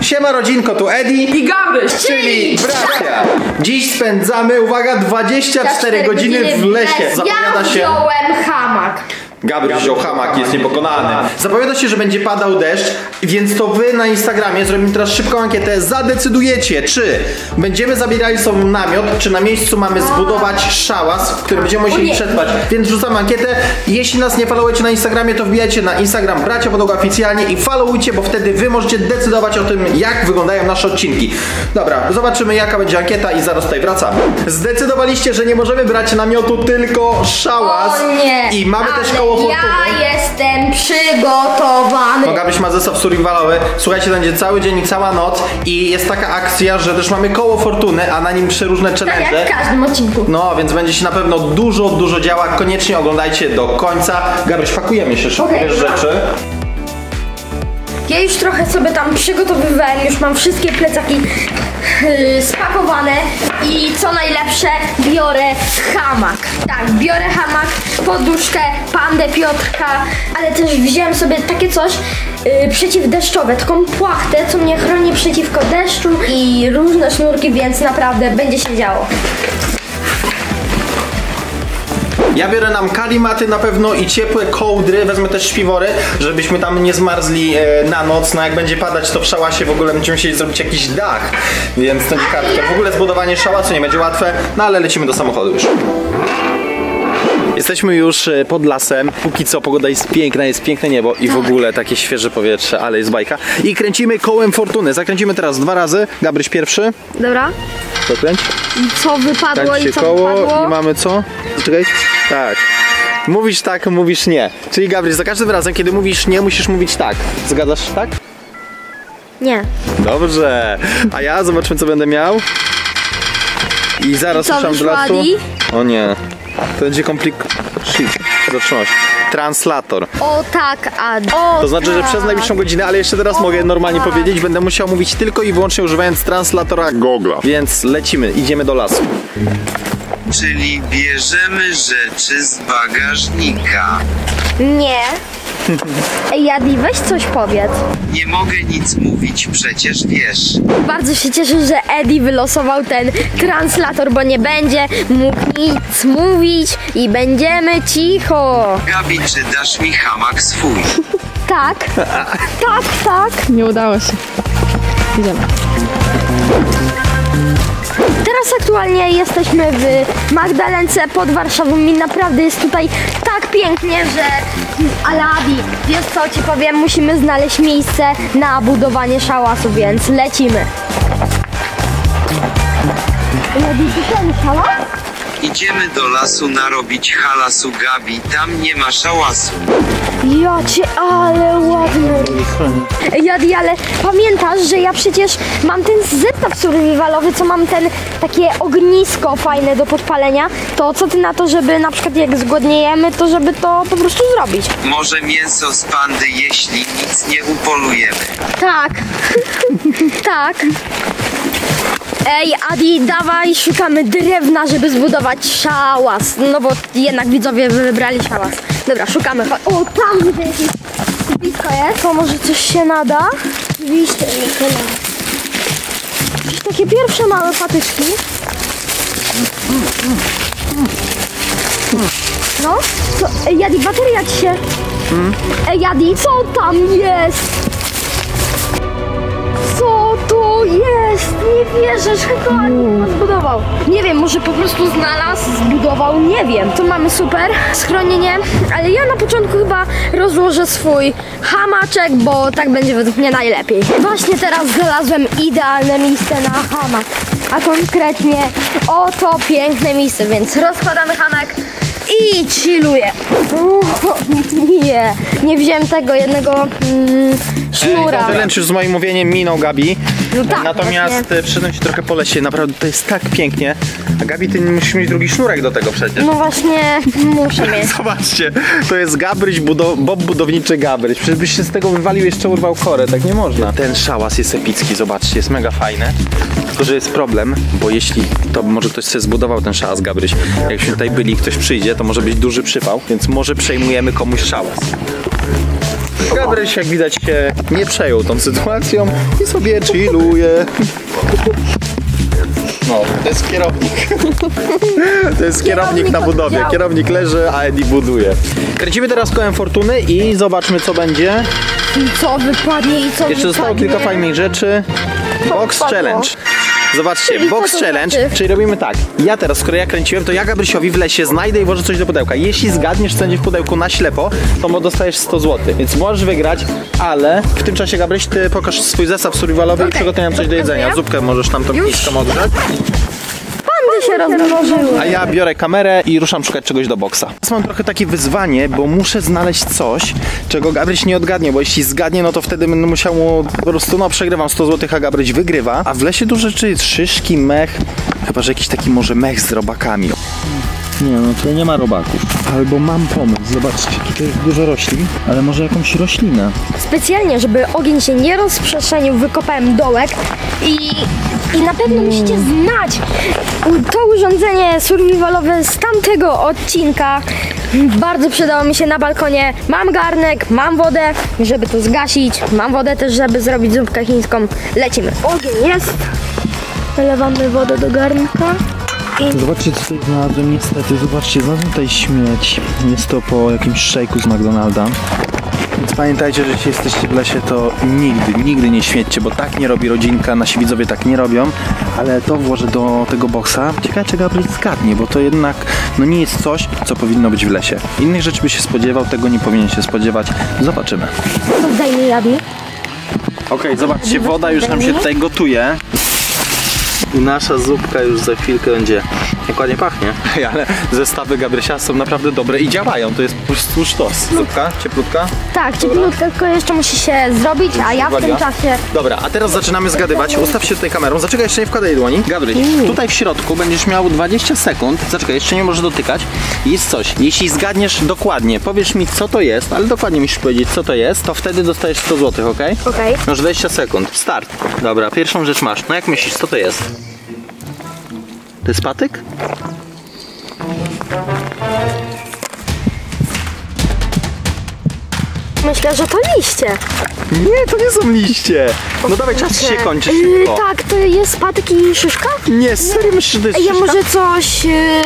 Siema rodzinko, tu Edi. I Gabryś! Czyli bracia. Dziś spędzamy, uwaga, 24 godziny w lesie. Zapowiada ja się. wziąłem hamak. Gabryś wziął hamak, jest niepokonany. Zapowiada się, że będzie padał deszcz, więc to wy na Instagramie zrobimy teraz szybką ankietę. Zadecydujecie, czy będziemy zabierali sobie namiot, czy na miejscu mamy zbudować szałas, w którym będziemy musieli przetrwać. Więc rzucam ankietę. Jeśli nas nie followujecie na Instagramie, to wbijajcie na Instagram Bracia Podłoga oficjalnie i followujcie, bo wtedy wy możecie decydować o tym, jak wyglądają nasze odcinki. Dobra, zobaczymy jaka będzie ankieta i zaraz tutaj wracamy. Zdecydowaliście, że nie możemy brać namiotu, tylko szałas. O nie. I mamy ale też koło Ja jestem przygotowany. Gabyś ma zestaw survivalowy. Słuchajcie, to będzie cały dzień i cała noc i jest taka akcja, że też mamy koło fortuny, a na nim przeróżne Tak challenge. jak w każdym odcinku. No, więc będzie się na pewno dużo, dużo działa. Koniecznie oglądajcie do końca. Gabryś, pakujemy się, szybko dobra. rzeczy. Ja już trochę sobie tam przygotowywałem, już mam wszystkie plecaki yy, spakowane i co najlepsze, biorę hamak. Tak, biorę hamak, poduszkę, pandę Piotrka, ale też wziąłem sobie takie coś yy, przeciwdeszczowe, taką płachtę, co mnie chroni przeciwko deszczu i różne sznurki, więc naprawdę będzie się działo. Ja biorę nam kalimaty na pewno i ciepłe kołdry, wezmę też śpiwory, żebyśmy tam nie zmarzli e, na noc. No jak będzie padać, to w szałasie w ogóle będziemy musieli zrobić jakiś dach, więc to nie kartka. W ogóle zbudowanie szałasu nie będzie łatwe, no ale lecimy do samochodu już. Jesteśmy już e, pod lasem. Póki co pogoda jest piękna, jest piękne niebo i w ogóle takie świeże powietrze, ale jest bajka. I kręcimy kołem fortuny. Zakręcimy teraz dwa razy. Gabryś pierwszy. Dobra, Zakręć. i co wypadło Kręć się i co koło wypadło? i mamy co? Czekaj. Tak. Mówisz tak, mówisz nie. Czyli Gabryś, za każdym razem, kiedy mówisz nie, musisz mówić tak. Zgadzasz tak? Nie. Dobrze. A ja zobaczmy, co będę miał. I zaraz I co ruszam do wyszło, lasu. Adi? O nie. To będzie komplik... Shit. Translator. O tak, a o To znaczy, że tak. przez najbliższą godzinę, ale jeszcze teraz mogę normalnie tak. powiedzieć, będę musiał mówić tylko i wyłącznie używając translatora Google'a. Więc lecimy, idziemy do lasu. Czyli bierzemy rzeczy z bagażnika. Nie. Ej, Jadi, weź coś powiedz. Nie mogę nic mówić, przecież wiesz. Bardzo się cieszę, że Eddie wylosował ten translator, bo nie będzie mógł nic mówić i będziemy cicho. Gabi, czy dasz mi hamak swój? Tak, tak, tak. Nie udało się. Idziemy. Teraz aktualnie jesteśmy w Magdalence pod Warszawą i naprawdę jest tutaj tak pięknie, że ale Adi, wiesz co ci powiem, musimy znaleźć miejsce na budowanie szałasu, więc lecimy. Adi, ty ten szałas? Idziemy do lasu narobić halasu Gabi, tam nie ma szałasu. Ja cię, ale ładny. Jadi, ale pamiętasz, że ja przecież mam ten zestaw survivalowy, co mam ten takie ognisko fajne do podpalenia. To co ty na to, żeby na przykład jak zgłodniejemy, to żeby to po prostu zrobić? Może mięso z pandy, jeśli nic nie upolujemy. Tak. tak. Ej, Adi, dawaj, szukamy drewna, żeby zbudować szałas. No bo jednak widzowie wybrali szałas. Dobra, szukamy. Chodź. O, tam widzę jakieś blisko jest. To może coś się nada? Oczywiście, nie nada. Jakieś takie pierwsze małe patyczki. No, to, ej, Jadi, bateria ci się... Ej, Jadi, co tam jest? Jest? Nie wierzę, że to Ani zbudował. Nie wiem, może po prostu znalazł, zbudował, nie wiem. Tu mamy super schronienie, ale ja na początku chyba rozłożę swój hamaczek, bo tak będzie według mnie najlepiej. Właśnie teraz znalazłem idealne miejsce na hamak, a konkretnie oto piękne miejsce, więc rozkładamy hamak i chilluję. Nie, nie wziąłem tego jednego mm, sznura. Już z moim mówieniem minął Gabi. No tak, Natomiast e, przyszedłem ci trochę po lesie, naprawdę to jest tak pięknie. A Gabi, ty musisz mieć drugi sznurek do tego przecież. No właśnie, muszę mieć. Zobaczcie, to jest Gabryś, budo Bob budowniczy Gabryś. Przecież byś się z tego wywalił, jeszcze urwał korę, tak nie można. Ten szałas jest epicki, zobaczcie, jest mega fajny. Tylko, że jest problem, bo jeśli to może ktoś sobie zbudował ten szałas Gabryś, jakbyśmy tutaj byli i ktoś przyjdzie, to może być duży przypał, więc może przejmujemy komuś szałas. Gabryś, jak widać, się nie przejął tą sytuacją i sobie chilluje. No, to jest kierownik. To jest kierownik na budowie. Kierownik leży, a Eddie buduje. Kręcimy teraz kołem fortuny i zobaczmy co będzie. I co wypadnie i co Jeszcze zostało wypadnie. kilka fajnych rzeczy. Box challenge. Zobaczcie, Czyli box challenge, czyli robimy tak. Ja teraz, skoro ja kręciłem, to ja Gabrysiowi w lesie znajdę i włożę coś do pudełka. Jeśli zgadniesz, co będzie w pudełku na ślepo, to mo- dostajesz 100 zł. Więc możesz wygrać, ale w tym czasie, Gabryś, ty pokaż swój zestaw survivalowy i Okej, przygotuj nam coś do jedzenia. Zupkę możesz tam tą Już. miską odgrzać. Się rozmnożyły. A ja biorę kamerę i ruszam szukać czegoś do boksa. Teraz mam trochę takie wyzwanie, bo muszę znaleźć coś, czego Gabryś nie odgadnie, bo jeśli zgadnie, no to wtedy będę musiał mu po prostu, no przegrywam 100 zł, a Gabryś wygrywa. A w lesie dużo rzeczy jest, szyszki, mech, chyba, że jakiś taki może mech z robakami. Nie, no tutaj nie ma robaków. Albo mam pomysł, zobaczcie, tutaj jest dużo roślin, ale może jakąś roślinę. Specjalnie, żeby ogień się nie rozprzestrzenił, wykopałem dołek i, i na pewno musicie znać to urządzenie survivalowe z tamtego odcinka. Bardzo przydało mi się na balkonie. Mam garnek, mam wodę, żeby to zgasić. Mam wodę też, żeby zrobić zupkę chińską. Lecimy. Ogień jest. Wylewamy wodę do garnka. Zobaczcie, co tutaj znalazłem, niestety, zobaczcie, znalazłem tutaj śmieć. Jest to po jakimś szejku z McDonalda. Więc pamiętajcie, że jeśli jesteście w lesie, to nigdy, nigdy nie śmiećcie, bo tak nie robi rodzinka, nasi widzowie tak nie robią, ale to włożę do tego boksa. Ciekawe, czy Gabriel zgadnie, bo to jednak no nie jest coś, co powinno być w lesie. Innych rzeczy by się spodziewał, tego nie powinien się spodziewać. Zobaczymy. Jabi. Okej, zobaczcie, woda już nam się tutaj gotuje. I nasza zupka już za chwilkę będzie. Jak ładnie pachnie. Ale zestawy Gabrysia są naprawdę dobre i działają. To jest po prostu sztos. Zupka, cieplutka. Tak, cieplutko tylko jeszcze musi się zrobić, a ja w tym Uwaga. czasie Dobra, a teraz zaczynamy zgadywać. Ustaw się tutaj kamerą. Zaczekaj, jeszcze nie wkładaj dłoni. Gabryś, tutaj w środku będziesz miał 20 sekund. Zaczekaj, jeszcze nie możesz dotykać. Jest coś. Jeśli zgadniesz dokładnie, powiesz mi co to jest, ale dokładnie musisz powiedzieć co to jest, to wtedy dostajesz 100 zł, ok? Okej. Masz 20 sekund. Start. Dobra, pierwszą rzecz masz. No jak myślisz, co to jest? To jest patyk? Myślę, że to liście. Nie, to nie są liście. No dawaj, czas się kończy Yy, szybko. tak, to jest patyk i szyszka? Nie, serio myślisz, że to jest Ej, szyszka? może coś... Yy.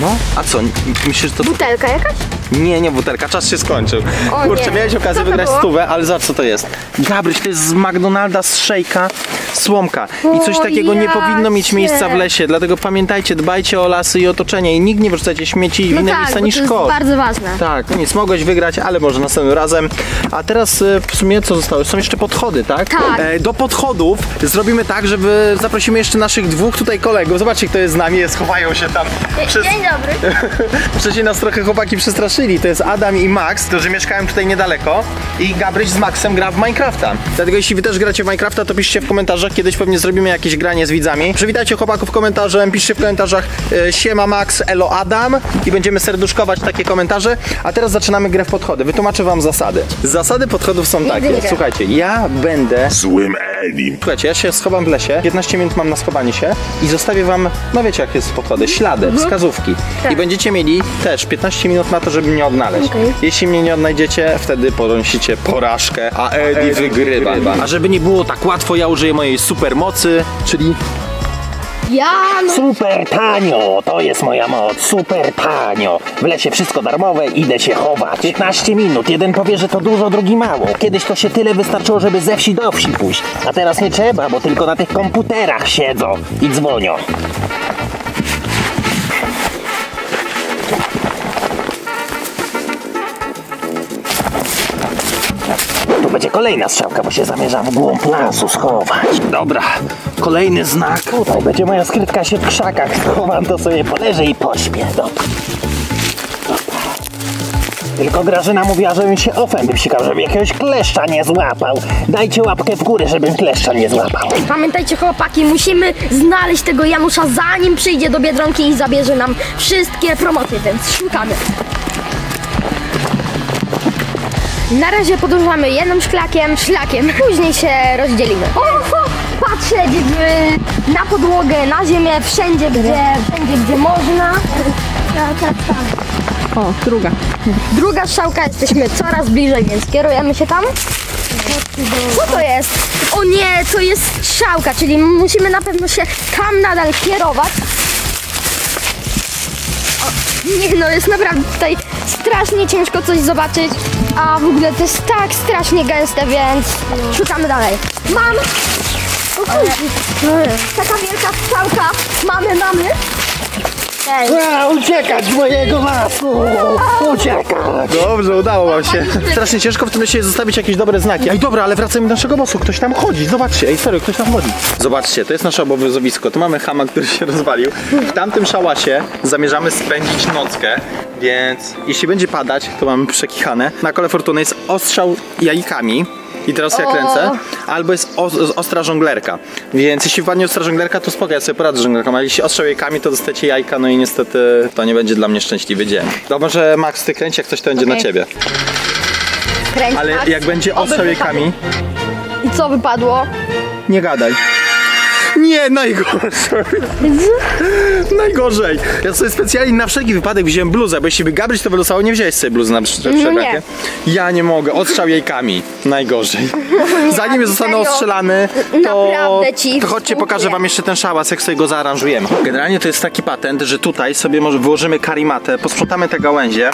No, a co? Myślisz, że to... Butelka jakaś? Nie, nie butelka, czas się skończył. O Kurczę, nie. miałeś okazję wygrać było? stówę, ale zobacz co to jest. Gabryś, to jest z McDonalda, z szejka, słomka. I coś O, takiego nie powinno mieć miejsca w lesie, dlatego pamiętajcie, dbajcie o lasy i otoczenie i nikt nie wyrzucajcie śmieci w No inne tak, miejsca niż to jest kosz. bardzo ważne. Tak, nic, mogłeś wygrać, ale może następnym razem. A teraz e, w sumie co zostało? Są jeszcze podchody, tak? Tak. E, do podchodów zrobimy tak, żeby zaprosimy jeszcze naszych dwóch tutaj kolegów. Zobaczcie, kto jest z nami, schowają się tam. Przez... Dzień dobry. Wcześniej nas trochę chłopaki przestraszyli. To jest Adam i Max, którzy mieszkają tutaj niedaleko. I Gabryś z Maxem gra w Minecrafta. Dlatego jeśli wy też gracie w Minecrafta, to piszcie w komentarzach. Kiedyś pewnie zrobimy jakieś granie z widzami. Przywitajcie chłopaków komentarzem, piszcie w komentarzach e, siema Max, elo Adam i będziemy serduszkować takie komentarze. A teraz zaczynamy grę w podchody. Wytłumaczę wam zasady. Zasady podchodów są takie. Słuchajcie, ja będę Złym Edim. Słuchajcie, ja się schowam w lesie, 15 minut mam na schowanie się i zostawię wam, no wiecie jak jest podchody, ślady, wskazówki. Tak. I będziecie mieli też 15 minut na to, żeby mnie odnaleźć. Okej. Jeśli mnie nie odnajdziecie, wtedy ponosicie porażkę, a Eddie wygrywa. A żeby nie było tak łatwo, ja użyję mojej supermocy, czyli Ja no... Super tanio, to jest moja moc, super tanio. W lesie wszystko darmowe, idę się chować. 15 minut, jeden powie, że to dużo, drugi mało. Kiedyś to się tyle wystarczyło, żeby ze wsi do wsi pójść. A teraz nie trzeba, bo tylko na tych komputerach siedzą i dzwonią. Tu będzie kolejna strzałka, bo się zamierzam w głąb lasu schować. dobra, kolejny znak. Tutaj będzie moja skrytka się w krzakach. Schowam to sobie, poleżę i pośpię. Dobra. Tylko Grażyna mówiła, żebym się ofem wypsikał, żeby jakiegoś kleszcza nie złapał. Dajcie łapkę w górę, żebym kleszcza nie złapał. Pamiętajcie chłopaki, musimy znaleźć tego Janusza zanim przyjdzie do Biedronki i zabierze nam wszystkie promocje, więc szukamy. Na razie podążamy jednym szlakiem, szlakiem, później się rozdzielimy. O, w, na podłogę, na ziemię, wszędzie gdzie, wszędzie gdzie można. Tak, tak, tak. O, druga. Druga strzałka, jesteśmy coraz bliżej, więc kierujemy się tam. Co to jest? O nie, to jest strzałka, czyli musimy na pewno się tam nadal kierować. O, nie no, jest naprawdę tutaj strasznie ciężko coś zobaczyć, a w ogóle to jest tak strasznie gęste, więc szukamy dalej. Mam! O kurde, taka wielka strzałka. Mamy, mamy. Ej. A, uciekać z mojego lasu! Uciekać! Dobrze, udało wam się. Strasznie ciężko w tym lesie zostawić jakieś dobre znaki. Ej, dobra, ale wracajmy do naszego bosu. Ktoś tam chodzi, zobaczcie. Ej, serio, ktoś tam chodzi. Zobaczcie, to jest nasze obowiązowisko. Tu mamy hamak, który się rozwalił. W tamtym szałasie zamierzamy spędzić nockę, więc jeśli będzie padać, to mamy przekichane. Na kole fortuny jest ostrzał jajkami. I teraz ja O. kręcę. Albo jest os- ostra żonglerka. Więc jeśli wpadnie ostra żonglerka, to spoko, ja sobie poradzę z żonglerką. Ale jeśli ostrzał jajkami, to dostajecie jajka, no i niestety to nie będzie dla mnie szczęśliwy dzień. To może Max, ty kręć, jak coś to będzie na Okej. ciebie. Kręć Ale tak. jak będzie ostrzał jajkami, I co wypadło? nie gadaj. Nie, najgorzej. najgorzej. Ja sobie specjalnie na wszelki wypadek wziąłem bluzę, bo jeśli by Gabryś to wylosował, nie wziąłeś sobie bluzy na przy- No nie. Ja nie mogę, ostrzał jajkami. Najgorzej. Zanim zostanę ostrzelany, to, to chodźcie, pokażę wam jeszcze ten szałas, jak sobie go zaaranżujemy. Generalnie to jest taki patent, że tutaj sobie może wyłożymy karimatę, posprzątamy te gałęzie,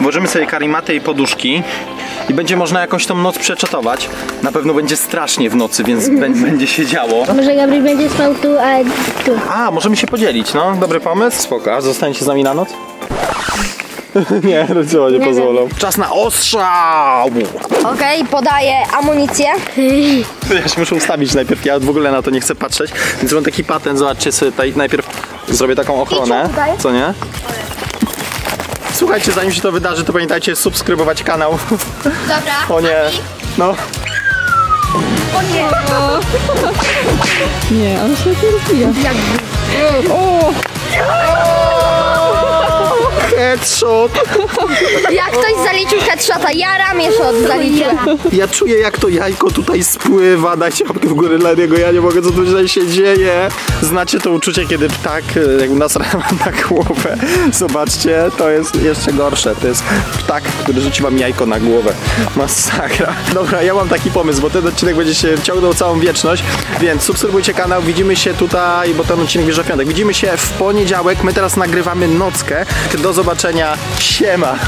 włożymy sobie karimatę i poduszki i będzie można jakąś tą noc przeczatować. Na pewno będzie strasznie w nocy, więc bę- będzie się działo. Może Gabriel będzie spał tu, a tu. A, możemy się podzielić, no. Dobry pomysł. Spoko. A zostaniecie z nami na noc? nie, rodzice nie pozwolą. Czas na ostrzał! Okej, podaję amunicję. Ja się muszę ustawić najpierw, ja w ogóle na to nie chcę patrzeć, więc mam taki patent, zobaczcie sobie tutaj najpierw zrobię taką ochronę, co nie? Słuchajcie, zanim się to wydarzy, to pamiętajcie subskrybować kanał. Dobra. O nie, no. O nie. Nie, on się nie rozbija. O, Headshot! Jak ktoś zaliczył headshota, ja ramię shot zaliczyłem. Ja czuję jak to jajko tutaj spływa, dajcie łapkę w górę dla niego, ja nie mogę, co tutaj się dzieje. Znacie to uczucie, kiedy ptak e, jak nasra na głowę. Zobaczcie, to jest jeszcze gorsze, to jest ptak, który rzuci wam jajko na głowę. Masakra. Dobra, ja mam taki pomysł, bo ten odcinek będzie się ciągnął całą wieczność, więc subskrybujcie kanał, widzimy się tutaj, bo ten odcinek bierze w piątek. Widzimy się w poniedziałek, my teraz nagrywamy nockę. Do zobaczenia, siema!